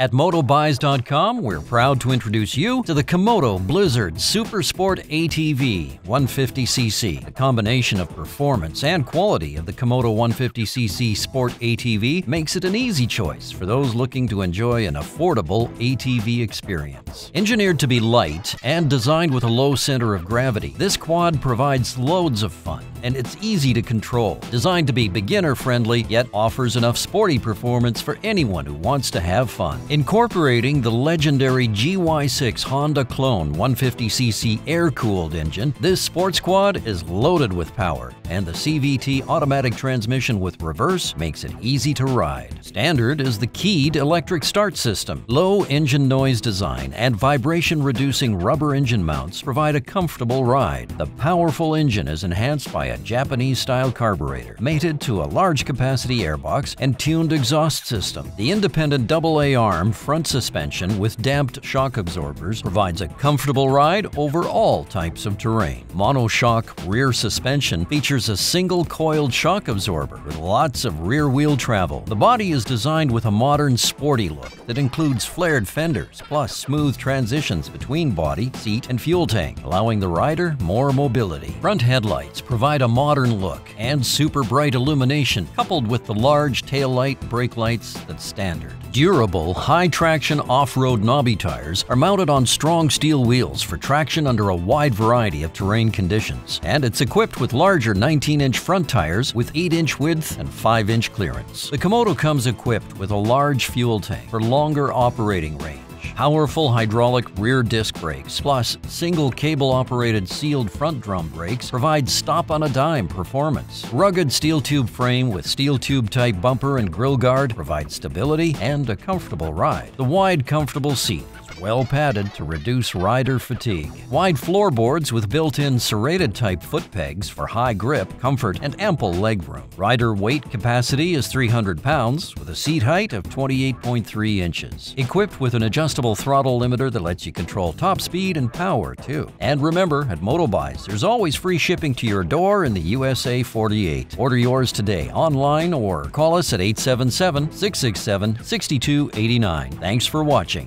At MotoBuys.com, we're proud to introduce you to the Kymoto Blizzard Super Sport ATV 150cc. The combination of performance and quality of the Kymoto 150cc Sport ATV makes it an easy choice for those looking to enjoy an affordable ATV experience. Engineered to be light and designed with a low center of gravity, this quad provides loads of fun and it's easy to control. Designed to be beginner friendly, yet offers enough sporty performance for anyone who wants to have fun. Incorporating the legendary GY6 Honda Clone 150cc air-cooled engine, this sports quad is loaded with power, and the CVT automatic transmission with reverse makes it easy to ride. Standard is the keyed electric start system. Low engine noise design and vibration-reducing rubber engine mounts provide a comfortable ride. The powerful engine is enhanced by a Japanese-style carburetor, mated to a large-capacity airbox and tuned exhaust system. The independent AA arm arm front suspension with damped shock absorbers provides a comfortable ride over all types of terrain. Monoshock rear suspension features a single coiled shock absorber with lots of rear wheel travel. The body is designed with a modern sporty look that includes flared fenders plus smooth transitions between body, seat, and fuel tank, allowing the rider more mobility. Front headlights provide a modern look and super bright illumination coupled with the large tail light brake lights that's standard. Durable, high-traction off-road knobby tires are mounted on strong steel wheels for traction under a wide variety of terrain conditions. And it's equipped with larger 19-inch front tires with 8-inch width and 5-inch clearance. The Kymoto comes equipped with a large fuel tank for longer operating range powerful hydraulic rear disc brakes, plus single cable operated sealed front drum brakes provide stop on a dime performance. Rugged steel tube frame with steel tube type bumper and grill guard provide stability and a comfortable ride. The wide, comfortable seat well padded to reduce rider fatigue. Wide floorboards with built-in serrated type foot pegs for high grip, comfort, and ample legroom. Rider weight capacity is 300 pounds with a seat height of 28.3 inches. Equipped with an adjustable throttle limiter that lets you control top speed and power too. And remember, at MotoBuys, there's always free shipping to your door in the USA 48. Order yours today online or call us at 877 667 6289. Thanks for watching.